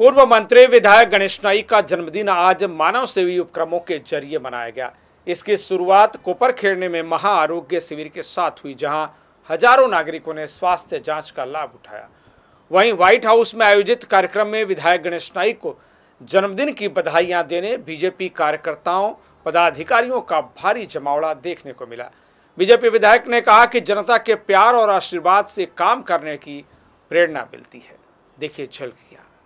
पूर्व मंत्री विधायक गणेश नाई का जन्मदिन आज मानव सेवी उपक्रमों के ज़रिए मनाया गया। इसकी शुरुआत कोपर खेड़ने में महा आरोग्य शिविर के साथ हुई, जहाँ हज़ारों नागरिकों ने स्वास्थ्य जाँच का लाभ उठाया। वहीं व्हाइट हाउस में आयोजित कार्यक्रम में विधायक गणेश नाई को जन्मदिन की बधाइयाँ देने, बीजेपी कार्यकर्ताओं, पदाधिकारियों का भारी जमावड़ा देखने को मिला। बीजेपी विधायक ने कहा कि जनता के प्यार और आशीर्वाद से काम करने की प्रेरणा मिलती है। देखिए झलकियाँ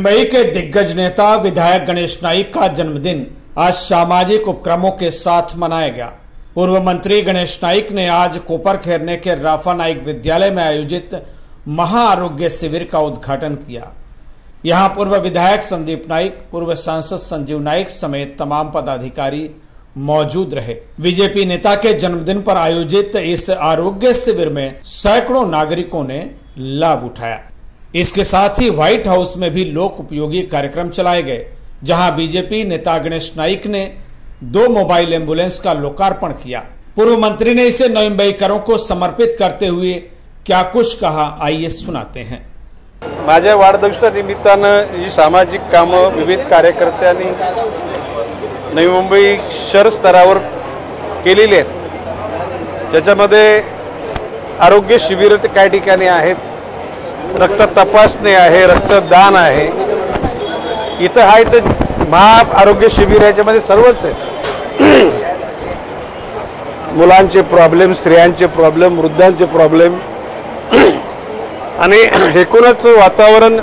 मुंबई के दिग्गज नेता विधायक गणेश नाईक का जन्मदिन आज सामाजिक उपक्रमों के साथ मनाया गया। पूर्व मंत्री गणेश नाईक ने आज कोपर खेरने के राफा नाइक विद्यालय में आयोजित महा आरोग्य शिविर का उद्घाटन किया। यहाँ पूर्व विधायक संदीप नाइक पूर्व सांसद संजीव नाइक समेत तमाम पदाधिकारी मौजूद रहे। बीजेपी नेता के जन्मदिन पर आयोजित इस आरोग्य शिविर में सैकड़ों नागरिकों ने लाभ उठाया। इसके साथ ही व्हाइट हाउस में भी लोक उपयोगी कार्यक्रम चलाए गए, जहाँ बीजेपी नेता गणेश नाइक ने दो मोबाइल एंबुलेंस का लोकार्पण किया। पूर्व मंत्री ने इसे नवंबईकरों को समर्पित करते हुए क्या कुछ कहा, आइए सुनाते हैं। माझ्या वाढदिवसानिमित्तानं जी सामाजिक कामं, विविध कार्यकर्त्यांनी नवी मुंबई शहर स्तरावर आहेत. ज्याच्यामध्ये आरोग्य शिबिर ठिकाणी आहेत. रक्त तपासणी आहे रक्तदान आहे. इथं हा इथं महा आरोग्य शिबिर याच्यामध्ये सर्वच आहे मुलांचे प्रॉब्लेम स्त्रियांचे प्रॉब्लेम वृद्धांचे प्रॉब्लेम आणि एकूणच वातावरण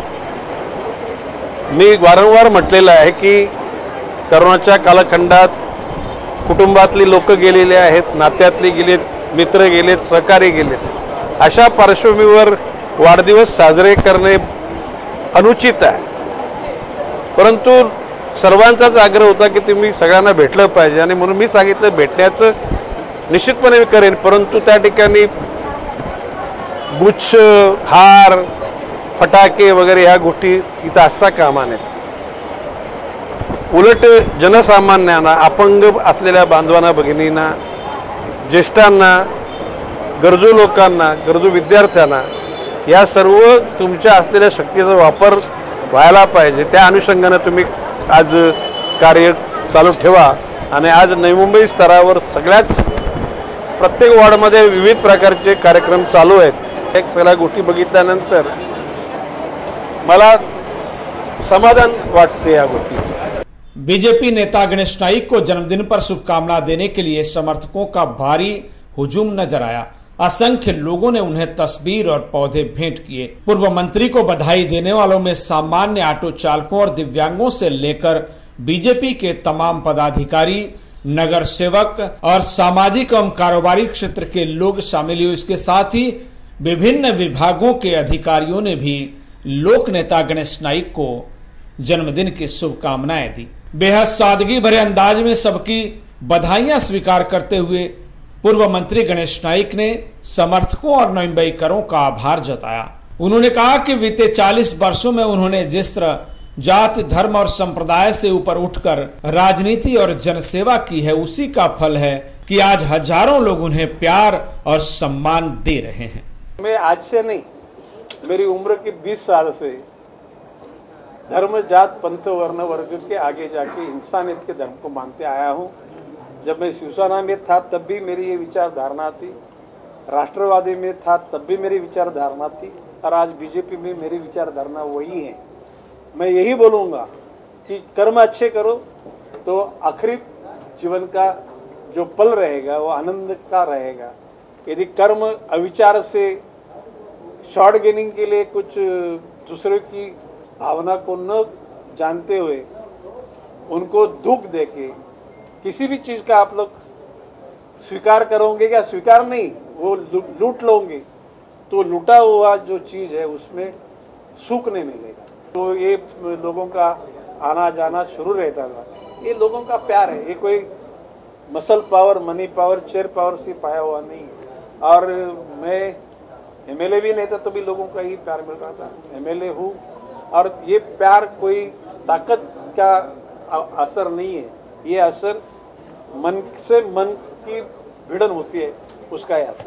मी वारंवार म्हटलेलं आहे की करोनाच्या कालखंडात कुटुंबातली लोक गेलेले आहेत नात्यातली गेलेत मित्र गेलेत सहकारी गेलेत. अशा पार्श्वभूमीवर वाढदिवस साजरे करणे अनुचित आहे. परंतु सर्वांचाच आग्रह होता की तुम्ही सगळ्यांना भेटलं पाहिजे आणि म्हणून मी सांगितलं भेटण्याचं निश्चितपणे मी करेन परंतु त्या ठिकाणी गुच्छ हार फटाके वगैरे ह्या गोष्टी इथं असता कामा नयेत उलट जनसामान्यांना अपंग असलेल्या बांधवांना भगिनींना ज्येष्ठांना गरजू लोकांना गरजू विद्यार्थ्यांना या सर्व तुमच्या असलेल्या शक्तीचा वापर व्हायला पाहिजे. त्या अनुषंगानं तुम्ही आज कार्य चालू ठेवा. आणि आज नवी मुंबई स्तरावर सगळ्याच प्रत्येक वॉर्डमध्ये विविध प्रकारचे कार्यक्रम चालू आहेत. एक सगळ्या गोष्टी बघितल्यानंतर मला समाधान वाटते या गोष्टीचं. बीजेपी नेता गणेश नाइक को जन्मदिन पर शुभकामना देने के लिए समर्थकों का भारी हुजूम नजर आया। असंख्य लोगों ने उन्हें तस्वीर और पौधे भेंट किए। पूर्व मंत्री को बधाई देने वालों में सामान्य ऑटो चालकों और दिव्यांगों से लेकर बीजेपी के तमाम पदाधिकारी, नगर सेवक और सामाजिक एवं कारोबारी क्षेत्र के लोग शामिल हुए। इसके साथ ही विभिन्न विभागों के अधिकारियों ने भी लोक नेता गणेश नाइक को जन्मदिन की शुभकामनाएँ दी। बेहद सादगी भरे अंदाज में सबकी बधाइयाँ स्वीकार करते हुए पूर्व मंत्री गणेश नाइक ने समर्थकों और नवम्बईकरों का आभार जताया। उन्होंने कहा कि बीते 40 वर्षों में उन्होंने जिस तरह जाति, धर्म और संप्रदाय से ऊपर उठकर राजनीति और जनसेवा की है, उसी का फल है कि आज हज़ारों लोग उन्हें प्यार और सम्मान दे रहे हैं। मैं आज से नहीं, मेरी उम्र के 20 साल से धर्म, जात, पंथ, वर्ण, वर्ग के आगे जाके इंसानियत के धर्म को मानते आया हूँ। जब मैं शिवसेना में था, तब भी मेरी ये विचारधारणा थी। राष्ट्रवादी में था, तब भी मेरी विचारधारणा थी और आज बीजेपी में मेरी विचारधारणा वही है। मैं यही बोलूँगा कि कर्म अच्छे करो तो आखिरी जीवन का जो पल रहेगा, वो आनंद का रहेगा। यदि कर्म अविचार से शॉर्ट गेनिंग के लिए कुछ दूसरे की भावना को न जानते हुए उनको दुख देके किसी भी चीज़ का आप लोग स्वीकार करोगे क्या स्वीकार नहीं, वो लूट लोगे तो लूटा हुआ जो चीज़ है उसमें सुख नहीं मिलेगा। तो ये लोगों का आना जाना शुरू रहता था। ये लोगों का प्यार है, ये कोई muscle power money power chair power से पाया हुआ नहीं और मैं एमएलए भी नहीं था तो भी लोगों का ही प्यार मिल रहा था। एमएलए हूँ, और ये प्यार कोई ताकत का असर नहीं है। ये असर मन से मन की भिड़न होती है उसका यह असर।